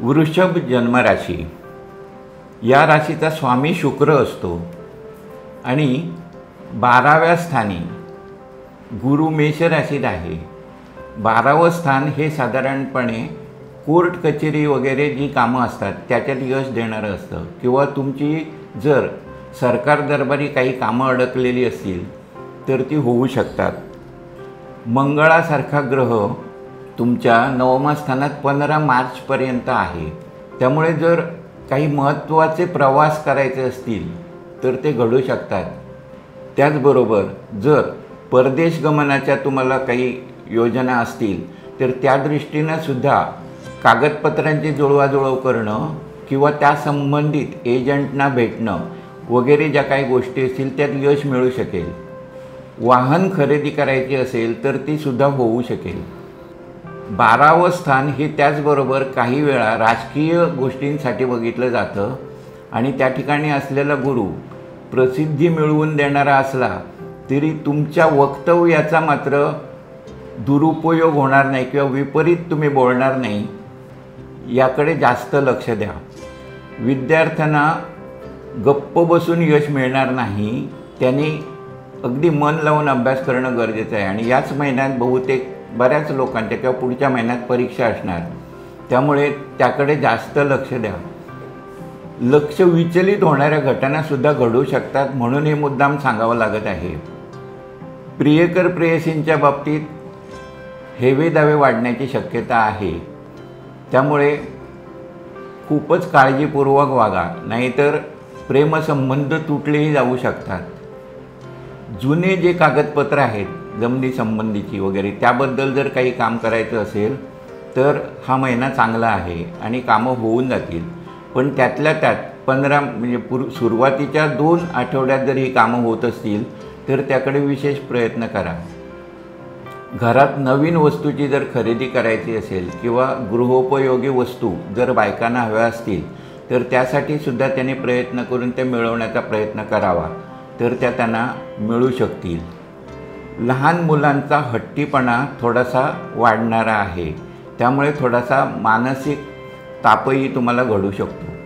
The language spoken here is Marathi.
वृषभ जन्मराशी या राशीचा स्वामी शुक्र असतो. आणि बाराव्या स्थानी गुरु मेष राशीत आहे. बारावं स्थान हे साधारणपणे कोर्ट कचेरी वगैरे जी कामं असतात त्याच्यात यश देणारं असतं. किंवा तुमची जर सरकार दरबारी काही कामं अडकलेली असतील तर ती होऊ शकतात. मंगळासारखा ग्रह तुमच्या नवमा स्थानात पंधरा मार्चपर्यंत आहे. त्यामुळे जर काही महत्त्वाचे प्रवास करायचे असतील तर ते घडू शकतात. त्याचबरोबर जर परदेश गमनाच्या तुम्हाला काही योजना असतील तर त्या दृष्टीनं सुद्धा कागदपत्रांची जुळवाजुळव करणं किंवा त्या संबंधित एजंटना भेटणं वगैरे ज्या काही गोष्टी असतील त्यात यश मिळू शकेल. वाहन खरेदी करायची असेल तर ती सुद्धा होऊ शकेल. बारावं स्थान हे त्याचबरोबर काही वेळा राजकीय गोष्टींसाठी बघितलं जातं. आणि त्या ठिकाणी असलेला गुरु प्रसिद्धी मिळवून देणारा असला तरी तुमच्या वक्तव्याचा मात्र दुरुपयोग होणार नाही किंवा विपरीत तुम्ही बोलणार नाही याकडे जास्त लक्ष द्या. विद्यार्थ्यांना गप्प बसून यश मिळणार नाही त्यांनी अगदी मन लावून अभ्यास करणं गरजेचं आहे. आणि याच महिन्यात बहुतेक बऱ्याच लोकांच्या किंवा पुढच्या महिन्यात परीक्षा असणार. त्यामुळे त्याकडे जास्त लक्ष द्या. लक्ष विचलित होणाऱ्या घटनासुद्धा घडू शकतात म्हणून हे मुद्दाम सांगावं लागत आहे. प्रियकर प्रेयसींच्या बाबतीत हेवे दावे वाढण्याची शक्यता आहे. त्यामुळे खूपच काळजीपूर्वक वागा नाहीतर प्रेमसंबंध तुटलेही जाऊ शकतात. जुने जे कागदपत्र आहेत जमिनी संबंधीची वगैरे त्याबद्दल जर काही काम करायचं असेल तर हा महिना चांगला आहे आणि कामं होऊन जातील. पण त्यातल्या त्यात पंधरा म्हणजे पूर सुरुवातीच्या दोन आठवड्यात जर ही कामं होत असतील तर त्याकडे विशेष प्रयत्न करा. घरात नवीन वस्तूची जर खरेदी करायची असेल किंवा गृहोपयोगी वस्तू जर बायकांना हव्या असतील तर त्यासाठी सुद्धा त्यांनी प्रयत्न करून ते मिळवण्याचा प्रयत्न करावा तर त्या त्यांना मिळू शकतील. लहान मुलांचा हट्टीपणा थोडासा वाढणारा आहे. त्यामुळे थोडासा मानसिक तापही तुम्हाला घडू शकतो.